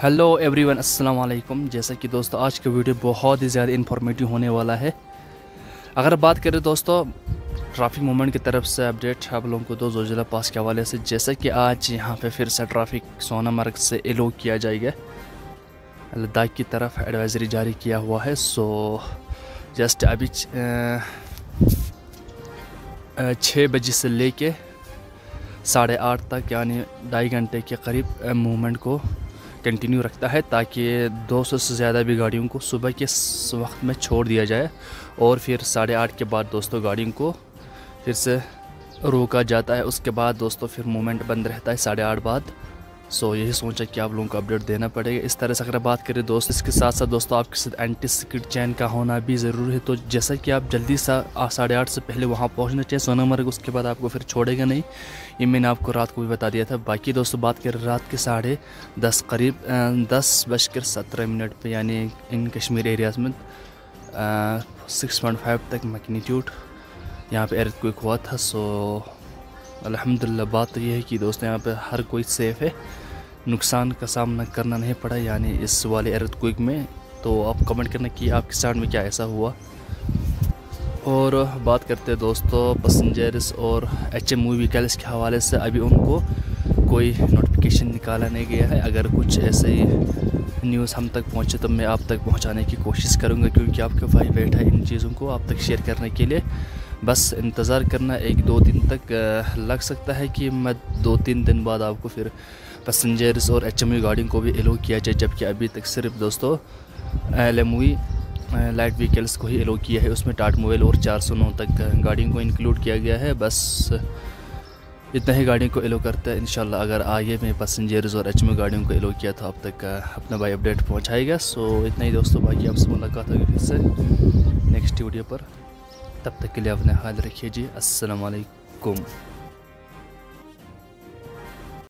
Hello everyone अस्सलाम वालेकुम जैसा कि दोस्तों, आज का वीडियो बहुत ही ज़्यादा इन्फॉर्मेटिव होने वाला है। अगर बात करें दोस्तों ट्रैफ़िक मूवमेंट की तरफ़ से अपडेट आप लोगों को दो जोजिला पास के हवाले से, जैसा कि आज यहाँ पे फिर से ट्रैफ़िक सोनामर्ग से एलो किया जाएगा। लद्दाख की तरफ़ एडवाइज़री जारी किया हुआ है सो जस्ट अभी छः बजे से लेके साढ़े आठ तक, यानी ढाई घंटे के करीब मूवमेंट को कंटिन्यू रखता है ताकि 200 से ज़्यादा भी गाड़ियों को सुबह के वक्त में छोड़ दिया जाए और फिर साढ़े आठ के बाद दोस्तों गाड़ियों को फिर से रोका जाता है। उसके बाद दोस्तों फिर मोमेंट बंद रहता है साढ़े आठ बाद। सो so, यही सोचा कि आप लोगों को अपडेट देना पड़ेगा। इस तरह से अगर बात करें दोस्त इसके साथ साथ दोस्तों आपके साथ एंटी सिक्योर चैन का होना भी ज़रूरी है। तो जैसा कि आप जल्दी सा साढ़े आठ से पहले वहाँ पहुँचना चाहिए सोनामर्ग उसके बाद आपको फिर छोड़ेगा नहीं। ये मैंने आपको रात को भी बता दिया था। बाकी दोस्तों बात करें रात के साढ़े दस करीब दस बजकर सत्रह मिनट पर यानी इन कश्मीर एरियाज़ में सिक्स पॉइंट फाइव तक मैग्नीट्यूड यहाँ पे एर्थ क्विक हुआ था। सो अल्हम्दुलिल्लाह बात तो ये है कि दोस्तों यहाँ पे हर कोई सेफ़ है। नुकसान का सामना करना नहीं पड़ा, यानी इस वाले एर्थ क्विक में। तो आप कमेंट करना कि आपके साइड में क्या ऐसा हुआ। और बात करते हैं दोस्तों पसेंजर्स और एच एम व्हीकल्स के हवाले से। अभी उनको कोई नोटिफिकेशन निकाला नहीं गया है। अगर कुछ ऐसे ही न्यूज़ हम तक पहुँचे तो मैं आप तक पहुँचाने की कोशिश करूँगा, क्योंकि आपके भाई बैठा है इन चीज़ों को आप तक शेयर करने के लिए। बस इंतज़ार करना एक दो दिन तक लग सकता है कि मैं दो तीन दिन बाद आपको फिर पैसेंजर्स और एचएमयू गाड़ियों को भी एलो किया जाए, जबकि अभी तक सिर्फ़ दोस्तों एल एम लाइट व्हीकल्स को ही एलो किया है। उसमें टाट मोबाइल और चार सौ नौ तक गाड़ियों को इंक्लूड किया गया है। बस इतना ही गाड़ियों को एलो करता है। इन अगर आगे में पैसेंजर्स और एचएमयू गाड़ियों को एलो किया तो अब तक अपना भाई अपडेट पहुँचाएगा। सो इतना ही दोस्तों, बाकी आपसे मुलाकात होगी फिर से नेक्स्ट वीडियो पर। तब तक के लिए अपना हाल रखिए जी। असलकुम